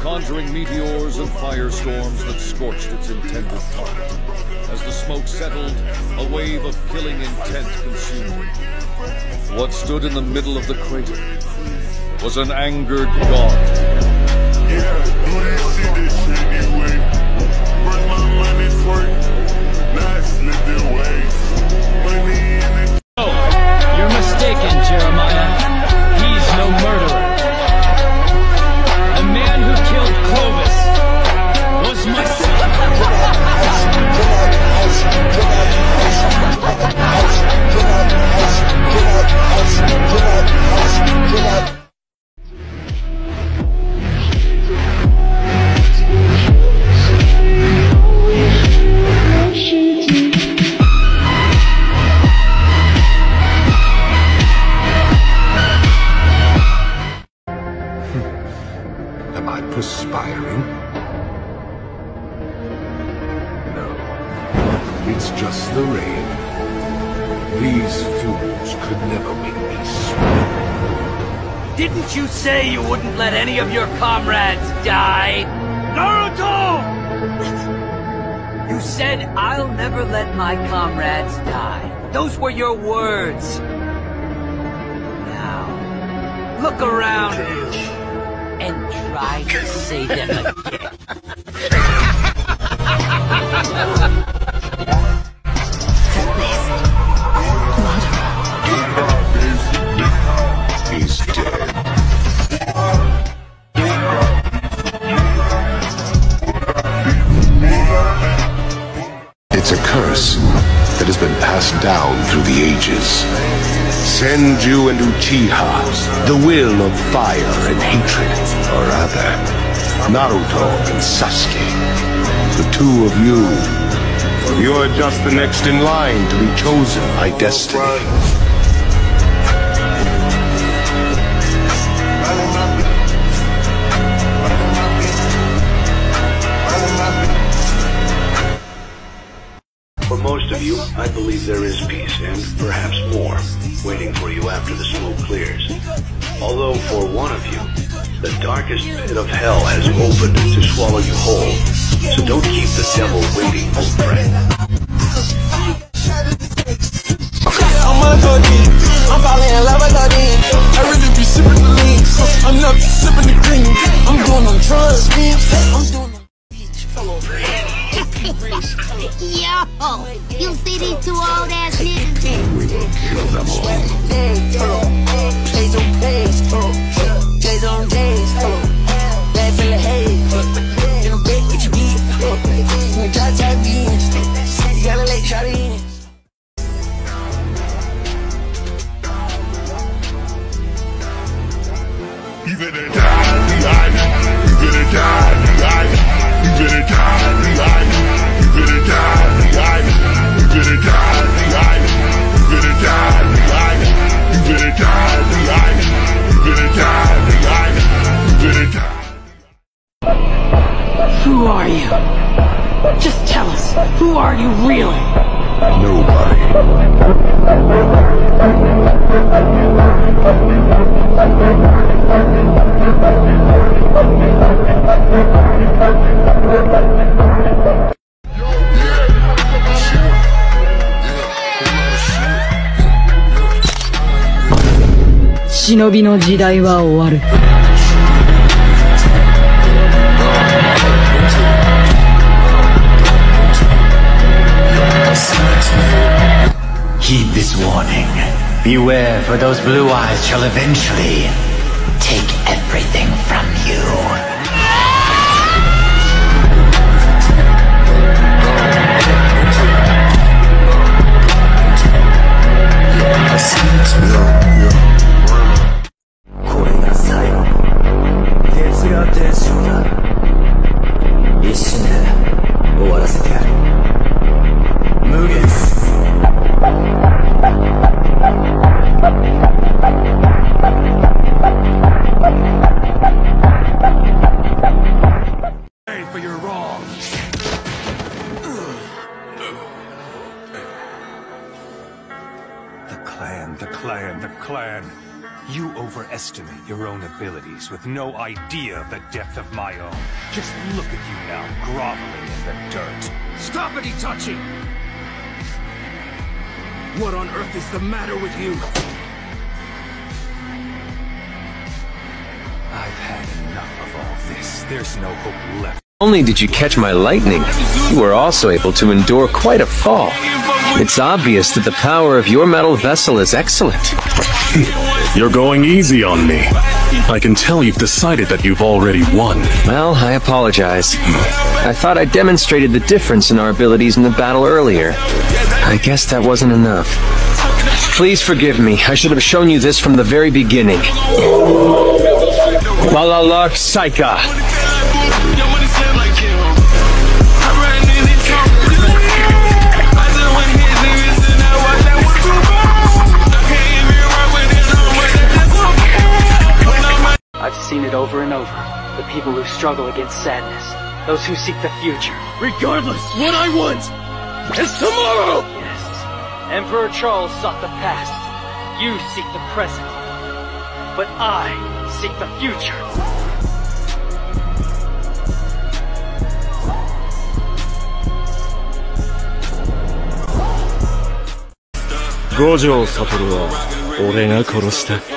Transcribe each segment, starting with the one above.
conjuring meteors and firestorms that scorched its intended target. As the smoke settled, a wave of killing intent consumed it. What stood in the middle of the crater was an angered god. Yeah, you say you wouldn't let any of your comrades die? Naruto! You said, I'll never let my comrades die. Those were your words. Now, look around and try to say them again. It's a curse that has been passed down through the ages. Senju and Uchiha, the will of fire and hatred, or rather, Naruto and Sasuke. The two of you, you're just the next in line to be chosen by destiny. Of you, I believe there is peace, and perhaps more, waiting for you after the smoke clears. Although for one of you, the darkest pit of hell has opened to swallow you whole. So don't keep the devil waiting, old friend. I'm on codeine. I'm falling in love with codeine. I really be sipping the lean. I'm not sipping the green. I'm doing them drugs, man. I'm doing them. Yo, you these two old ass niggas? Plays on plays, plays on. Laugh in the. In a bed, what you eat? In top beans. You gotta let in. Just tell us, who are you really? Nobody. Yeah. 忍びの時代は終わる。 Heed this warning. Beware, for those blue eyes shall eventually take everything from you. for abilities with no idea of the depth of my own. Just look at you now, groveling in the dirt. Stop it, Itachi! What on earth is the matter with you? I've had enough of all this. There's no hope left. only did you catch my lightning, you were also able to endure quite a fall. It's obvious that the power of your metal vessel is excellent. You're going easy on me. I can tell you've decided that you've already won. Well, I apologize. I thought I demonstrated the difference in our abilities in the battle earlier. I guess that wasn't enough. Please forgive me. I should have shown you this from the very beginning. Saika. I've seen it over and over. The people who struggle against sadness. Those who seek the future. Regardless, what I want is tomorrow! Yes. Emperor Charles sought the past. You seek the present. But I seek the future. 五条悟は俺が殺した。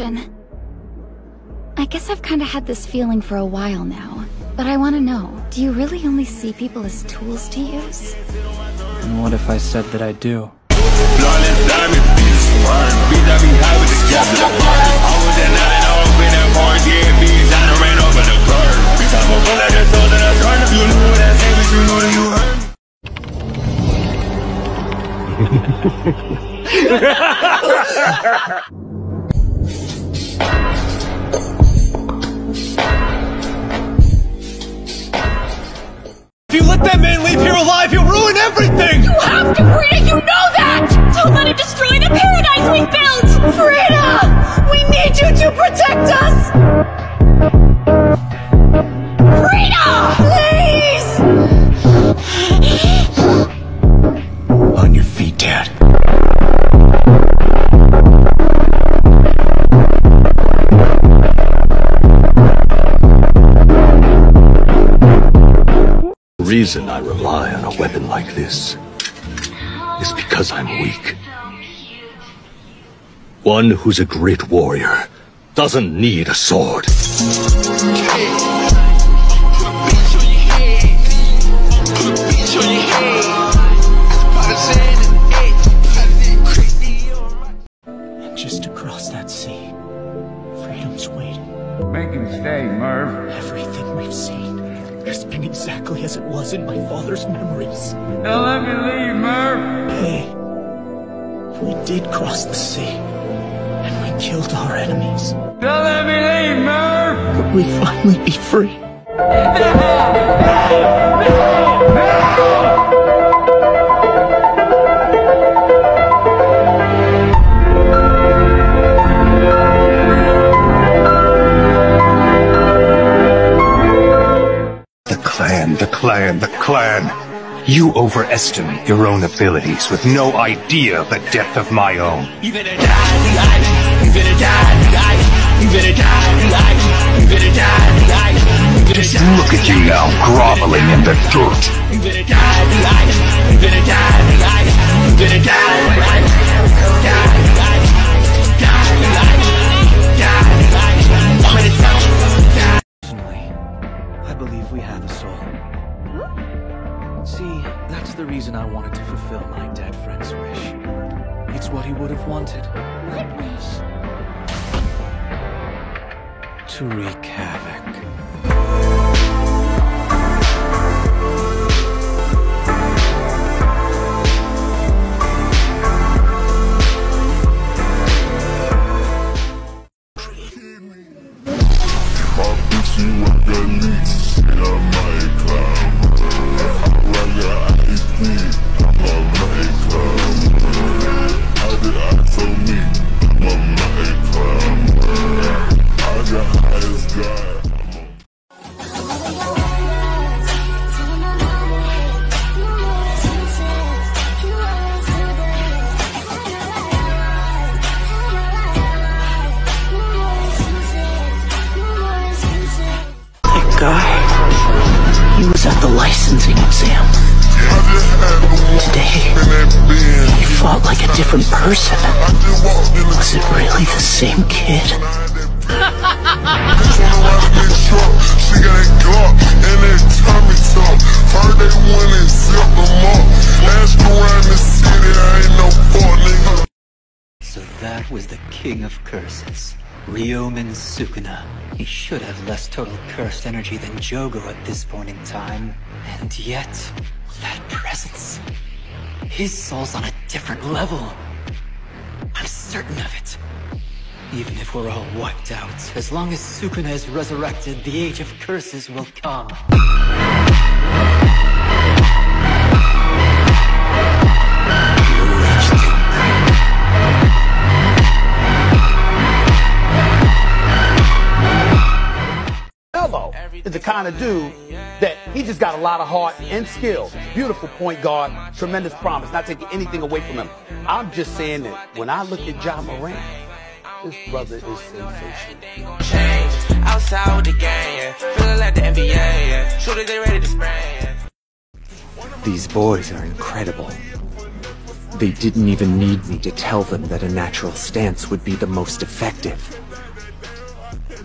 question? I guess I've kind of had this feeling for a while now, but I want to know do you really only see people as tools to use? And what if I said that I do? everything! You have to, Frida! You know that! Don't let it destroy the paradise we built! Frida! We need you to protect us! Reason I rely on a weapon like this is because I'm weak. One who's a great warrior doesn't need a sword. Exactly as it was in my father's memories. Don't let me leave, Murph. Hey, we did cross the sea, and we killed our enemies. Don't let me leave, Murph. Could we finally be free? clan, the clan, the clan. You overestimate your own abilities with no idea of the depth of my own. You better die, you better die, you better die, you better die, Just look at you now, groveling in the dirt. you better die, you better die, you better die, wanted. What wish? To wreak havoc. The licensing exam. Today, he fought like a different person. Was it really the same kid? So that was the king of curses, Ryomen Sukuna. He should have less total cursed energy than Jogo at this point in time. And yet, that presence. His soul's on a different level. I'm certain of it. Even if we're all wiped out, as long as Sukuna is resurrected, the Age of Curses will come. Is the kind of dude that he just got a lot of heart and skill. Beautiful point guard, tremendous promise, not taking anything away from him. I'm just saying that when I look at Ja Morant, this brother is sensational. Change outside with the game. Feeling like the NBA. Shooters, they ready to spray. These boys are incredible. They didn't even need me to tell them that a natural stance would be the most effective.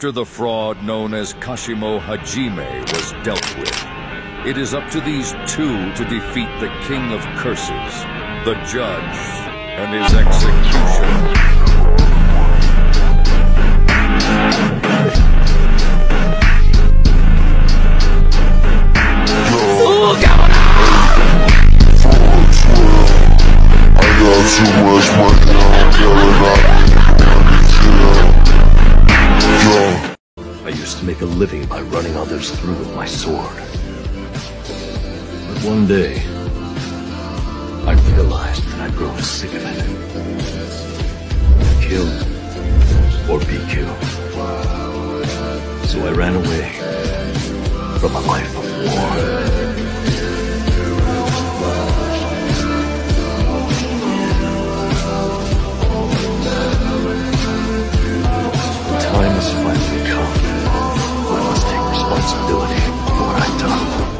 After the fraud known as Kashimo Hajime was dealt with, it is up to these two to defeat the King of Curses, the Judge, and his executioner. Through with my sword. But one day, I realized that I'd grown sick of it. Kill or be killed. So I ran away from a life of war. responsibility for what I die.